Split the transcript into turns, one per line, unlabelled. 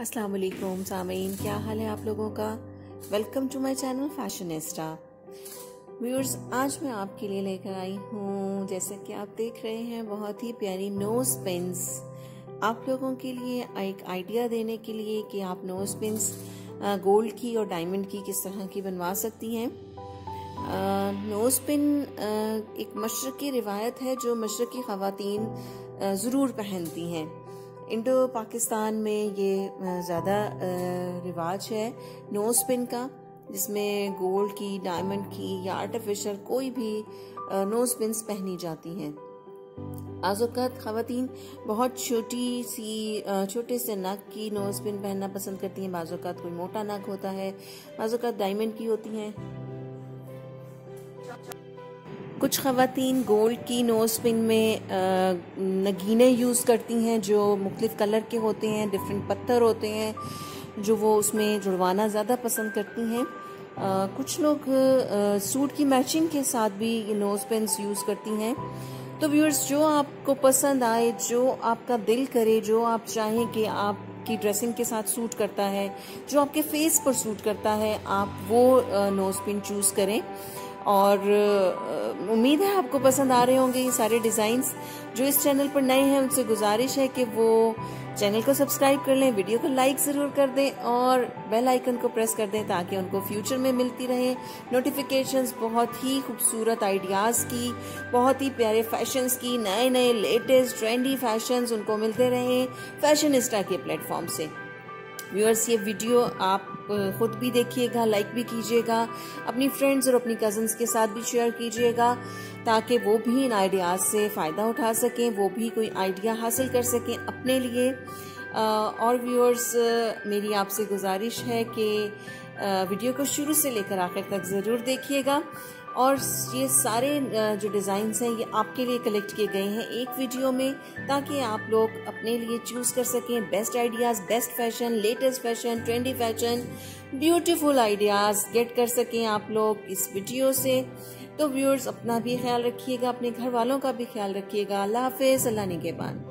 अस्सलाम वालेकुम सामीन, क्या हाल है आप लोगों का? Welcome to my channel fashionista viewers आज मैं आपके लिए लेकर आई हूँ, जैसे कि आप देख रहे हैं, बहुत ही प्यारी नोज़ पिंस आप लोगों के लिए एक आइडिया देने के लिए कि आप नोज़ पिंस गोल्ड की और डायमंड की किस तरह की बनवा सकती हैं। नोज़ पिन एक मशरक़ रिवायत है जो मशरक़ी की खातन ज़रूर पहनती हैं। इंडो पाकिस्तान में ये ज़्यादा रिवाज है नो स्पिन का, जिसमें गोल्ड की डायमंड की या आर्टिफिशियल कोई भी नो स्पिन्स पहनी जाती हैं। आज़ात खातन बहुत छोटी सी छोटे से नग की नोज़ पिन पहनना पसंद करती हैं। बाज़ात कोई मोटा नग होता है बाज़ात डायमंड की होती हैं। कुछ खातन गोल्ड की नोज़ पिन में नगीने यूज़ करती हैं जो मुख्तफ कलर के होते हैं, डिफरेंट पत्थर होते हैं, जो वो उसमें जुड़वाना ज़्यादा पसंद करती हैं। कुछ लोग सूट की मैचिंग के साथ भी ये नोज़ पेंस यूज़ करती हैं। तो व्यूअर्स, जो आपको पसंद आए, जो आपका दिल करे, जो आप चाहें कि आप की ड्रेसिंग के साथ सूट करता है, जो आपके फेस पर सूट करता है, आप वो नोज़ पिन चूज़ करें। और उम्मीद है आपको पसंद आ रहे होंगे ये सारे डिज़ाइंस जो इस चैनल पर नए हैं। उनसे गुजारिश है कि वो चैनल को सब्सक्राइब कर लें, वीडियो को लाइक ज़रूर कर दें और बेल आइकन को प्रेस कर दें ताकि उनको फ्यूचर में मिलती रहे। नोटिफिकेशंस बहुत ही खूबसूरत आइडियाज़ की, बहुत ही प्यारे फैशंस की नए नए लेटेस्ट ट्रेंडी फैशंस उनको मिलते रहे। फैशनिस्टा के प्लेटफॉर्म से। व्यूअर्स, ये वीडियो आप खुद भी देखिएगा लाइक भी कीजिएगा, अपनी फ्रेंड्स और अपनी कजन्स के साथ भी शेयर कीजिएगा, ताकि वो भी इन आइडियाज़ से फ़ायदा उठा सकें, वो भी कोई आइडिया हासिल कर सकें अपने लिए। और व्यूअर्स मेरी आपसे गुजारिश है कि वीडियो को शुरू से लेकर आखिर तक ज़रूर देखिएगा। और ये सारे जो डिज़ाइंस हैं, ये आपके लिए कलेक्ट किए गए हैं एक वीडियो में, ताकि आप लोग अपने लिए चूज़ कर सकें best ideas best fashion latest fashion trendy fashion beautiful ideas get कर सकें आप लोग इस वीडियो से। तो व्यूअर्स अपना भी ख्याल रखिएगा, अपने घर वालों का भी ख्याल रखिएगा। अल्लाह हाफिज़, अल्लाह निगेबान।